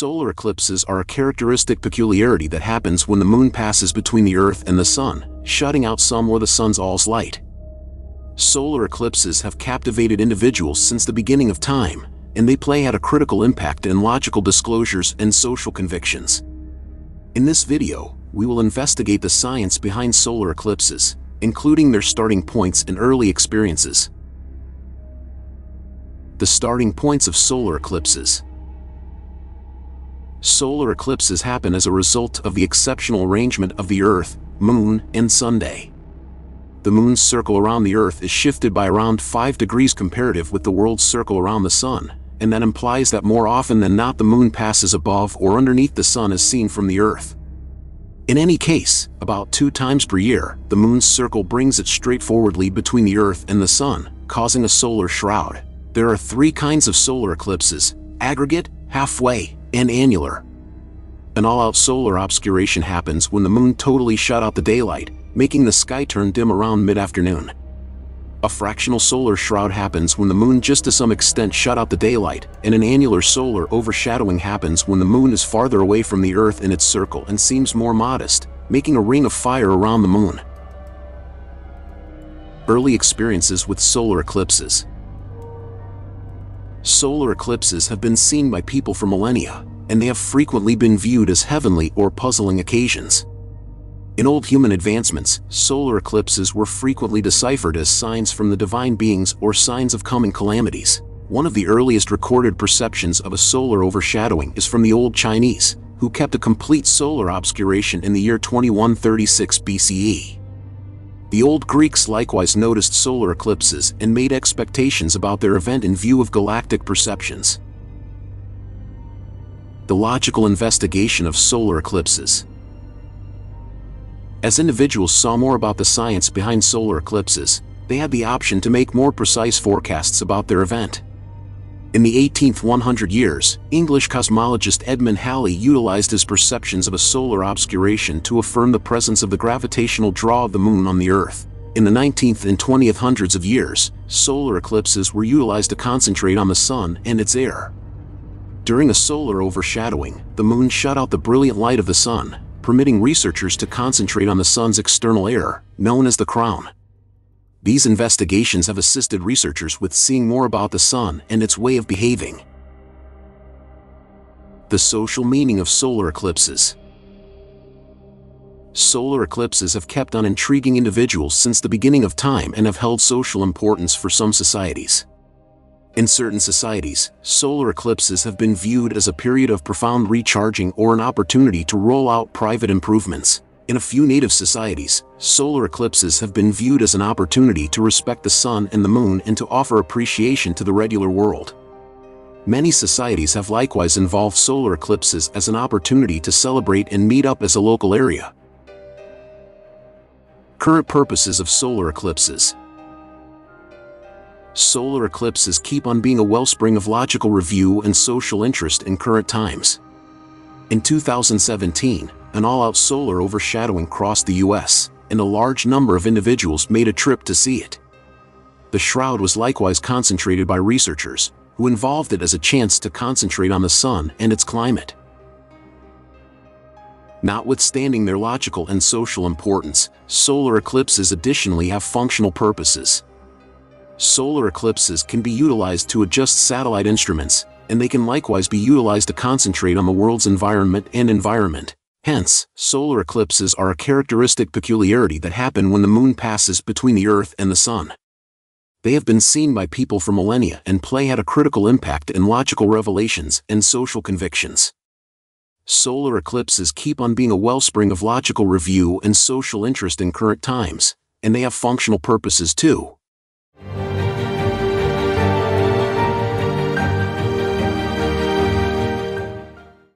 Solar eclipses are a characteristic peculiarity that happens when the moon passes between the Earth and the Sun, shutting out some or the Sun's all's light. Solar eclipses have captivated individuals since the beginning of time, and they play out a critical impact in logical disclosures and social convictions. In this video, we will investigate the science behind solar eclipses, including their starting points and early experiences. The starting points of solar eclipses. Solar eclipses happen as a result of the exceptional arrangement of the Earth, Moon, and Sun day. The Moon's circle around the Earth is shifted by around 5 degrees comparative with the world's circle around the Sun, and that implies that more often than not the Moon passes above or underneath the Sun as seen from the Earth. In any case, about two times per year, the Moon's circle brings it straightforwardly between the Earth and the Sun, causing a solar shroud. There are three kinds of solar eclipses, aggregate, halfway, and annular. An all-out solar obscuration happens when the moon totally shut out the daylight, making the sky turn dim around mid-afternoon. A fractional solar shroud happens when the moon just to some extent shut out the daylight, and an annular solar overshadowing happens when the moon is farther away from the Earth in its circle and seems more modest, making a ring of fire around the moon. Early experiences with solar eclipses Solar eclipses have been seen by people for millennia, and they have frequently been viewed as heavenly or puzzling occasions. In old human advancements, solar eclipses were frequently deciphered as signs from the divine beings or signs of coming calamities. One of the earliest recorded perceptions of a solar overshadowing is from the old Chinese, who kept a complete solar obscuration in the year 2136 BCE. The old Greeks likewise noticed solar eclipses and made expectations about their event in view of galactic perceptions. The logical investigation of solar eclipses. As individuals saw more about the science behind solar eclipses, they had the option to make more precise forecasts about their event. In the 18th 100 years, English cosmologist Edmund Halley utilized his perceptions of a solar obscuration to affirm the presence of the gravitational draw of the moon on the Earth. In the 19th and 20th hundreds of years, solar eclipses were utilized to concentrate on the sun and its air. During a solar overshadowing, the moon shut out the brilliant light of the sun, permitting researchers to concentrate on the sun's external air, known as the crown. These investigations have assisted researchers with seeing more about the sun and its way of behaving. The social meaning of solar eclipses. Solar eclipses have kept on intriguing individuals since the beginning of time and have held social importance for some societies. In certain societies, solar eclipses have been viewed as a period of profound recharging or an opportunity to roll out private improvements. In a few native societies, solar eclipses have been viewed as an opportunity to respect the sun and the moon and to offer appreciation to the regular world. Many societies have likewise involved solar eclipses as an opportunity to celebrate and meet up as a local area. Current purposes of solar eclipses Solar eclipses keep on being a wellspring of logical review and social interest in current times. In 2017, an all-out solar overshadowing crossed the US, and a large number of individuals made a trip to see it. The shroud was likewise concentrated by researchers, who involved it as a chance to concentrate on the sun and its climate. Notwithstanding their logical and social importance, solar eclipses additionally have functional purposes. Solar eclipses can be utilized to adjust satellite instruments, and they can likewise be utilized to concentrate on the world's environment and environment. Hence, solar eclipses are a characteristic peculiarity that happen when the moon passes between the Earth and the Sun. They have been seen by people for millennia and play had a critical impact in logical revelations and social convictions. Solar eclipses keep on being a wellspring of logical review and social interest in current times, and they have functional purposes too.